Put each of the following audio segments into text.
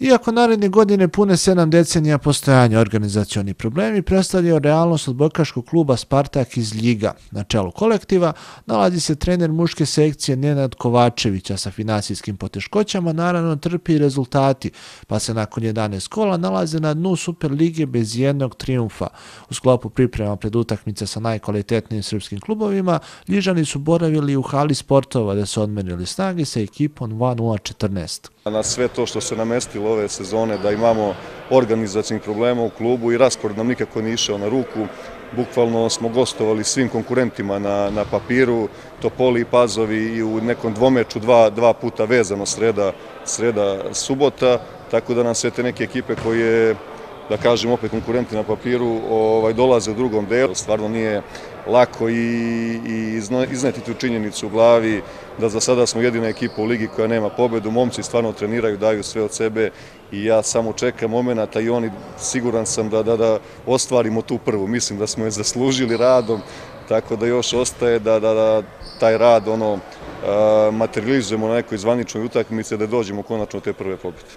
Iako naredne godine pune sedam decenija postojanja organizacioni problemi predstavljaju realnost odbojkaškog kluba Spartak iz Ljiga. Na čelu kolektiva nalazi se trener muške sekcije Nenad Kovačevića sa finansijskim poteškoćama, naravno trpi i rezultati, pa se nakon 11 kola nalaze na dnu Super Lige bez jednog triumfa. U sklopu priprema pred utakmice sa najkvalitetnijim srpskim klubovima, Ljižani su boravili u hali sportova da se odmerili snage sa ekipom 2-0-14. Na sve to što se namestilo ove sezone, da imamo organizacijnih problema u klubu i raspored nam nikako nije išao na ruku. Bukvalno smo gostovali svim konkurentima na, na papiru, Topoli i Pazovi i u nekom dvomeču dva, dva puta vezano sreda, sreda subota, tako da nam sve te neke ekipe koje da kažem opet konkurenti na papiru, ovaj, dolaze u drugom delu. Stvarno nije lako i, i izneti tu činjenicu u glavi da za sada smo jedina ekipa u ligi koja nema pobedu. Momci stvarno treniraju, daju sve od sebe i ja samo čekam momenta i oni siguran sam da, da, da ostvarimo tu prvu. Mislim da smo je zaslužili radom, tako da još ostaje da, da, da taj rad ono, materializujemo na nekoj zvaničnoj utakmici da dođemo konačno te prve pobjede.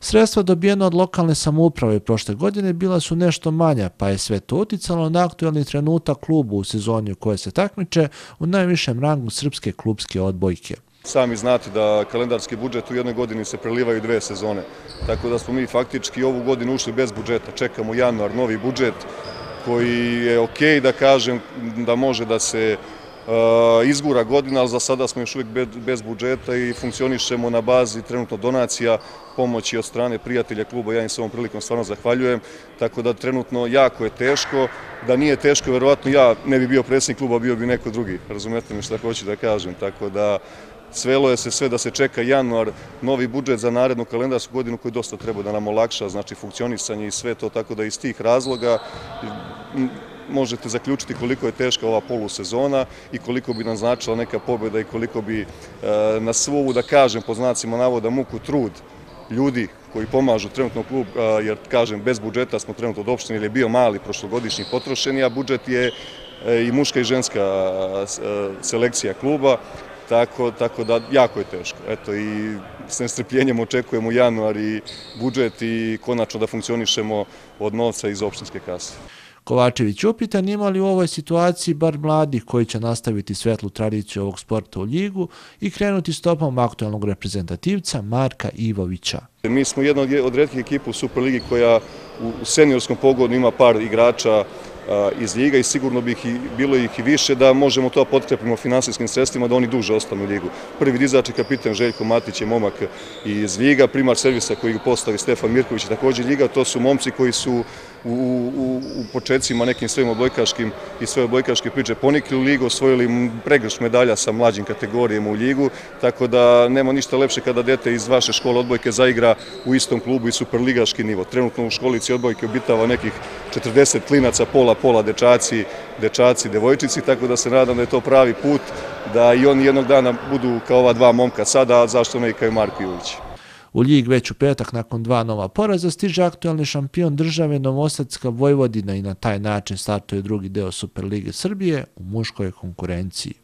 Sredstva dobijena od lokalne samouprave prošle godine bila su nešto manja, pa je sve to uticalo na aktualni trenutak klubu u sezoni u kojoj se takmiče u najvišem rangu srpske klubske odbojke. Sami znate da kalendarski budžet u jednoj godini se prelivaju dve sezone, tako da smo mi faktički ovu godinu ušli bez budžeta. Čekamo januar, novi budžet koji je okej da kažem da može da se Eh, Eh, izgura godina, ali za sada smo još uvijek bez budžeta i funkcionišemo na bazi trenutno donacija, pomoći od strane prijatelja kluba. Ja im se ovom prilikom stvarno zahvaljujem, tako da trenutno jako je teško. Da nije teško, verovatno ja ne bi bio predsjednik kluba, bio bi neko drugi. Razumete mi što hoću da kažem. Tako da svelo je se sve da se čeka januar, novi budžet za narednu kalendarsku godinu koji dosta treba da nam olakša, znači funkcionisanje i sve to, tako da iz tih razloga možete zaključiti koliko je teška ova polusezona i koliko bi nam značila neka pobjeda i koliko bi e, na svu, da kažem, po znacima navoda, muku, trud ljudi koji pomažu trenutno klub, e, jer, kažem, bez budžeta smo trenutno odopšteni, jer je bio mali prošlogodišnji potrošeni, a budžet je e, i muška i ženska selekcija kluba, tako, tako da jako je teško. Eto, i s nestrpljenjem očekujemo januar i budžet i konačno da funkcionišemo od novca iz opštinske kase. Kovačević upitan ima li u ovoj situaciji bar mladih koji će nastaviti svetlu tradiciju ovog sporta u ligu i krenuti stopom aktualnog reprezentativca Marka Ivovića. Mi smo jedna od redkih ekipa u Superligi koja u seniorskom pogodu ima par igrača iz Liga i sigurno bi bilo ih i više da možemo to potkrepimo finansijskim sredstvima da oni duže ostanu u Ligu. Prvi dizač i kapitan Željko Matić je momak iz Liga, primar servisa koji postavi Stefan Mirković je također Liga, to su momci koji su u početcima nekim svojim odbojkaškim i svoje odbojkaške priče ponikli u Ligu, osvojili pregrš medalja sa mlađim kategorijama u Ligu, tako da nema ništa lepše kada dete iz vaše škole odbojke zaigra u istom klubu i superligaški nivo. Trenutno u školici odbojke obitava nekih 40 klinaca, pola, pola dečaci, dečaci, devojčici, tako da se nadam da je to pravi put da i oni jednog dana budu kao ova dva momka sada, zašto ne i kao Marko Julić. U Ljig već u petak nakon dva nova poraza stiže aktualni šampion države Novosadska Vojvodina i na taj način startuje drugi deo Superlige Srbije u muškoj konkurenciji.